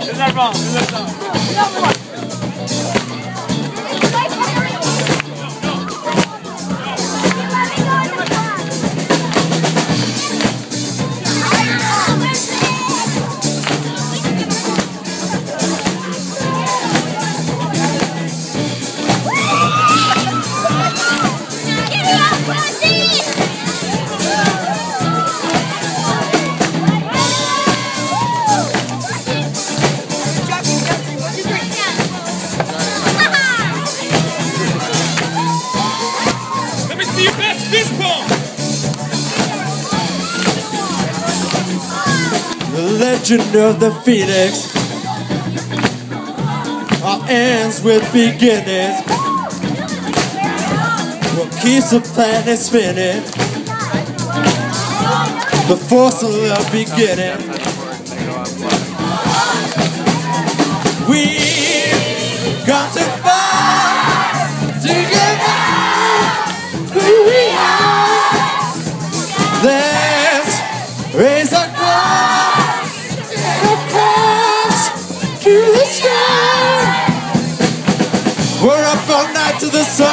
C'est l'allemand, c'est l'allemand. Let The legend of the phoenix all ends with beginnings. What keeps the planet spinning? The force of the beginning. We got to fight raise our glass across to the sky. We're up all night to the sun.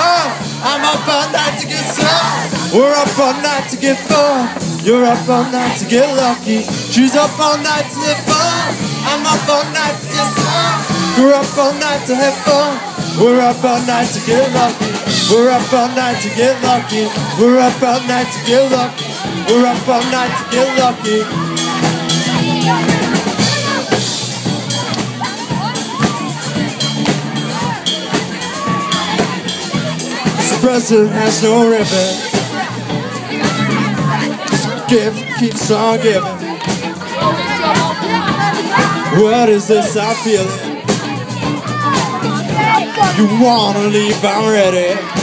I'm up all night to get some. We're up all night to get fun. You're up all night to get lucky. She's up all night to have fun. I'm up all night to get some. We're up all night to have fun. We're up all night to get lucky. We're up all night to get lucky. We're up all night to get lucky. We're up all night to get lucky. This has no ribbon. Give keeps on giving. What is this I'm feeling? You wanna leave? I'm ready.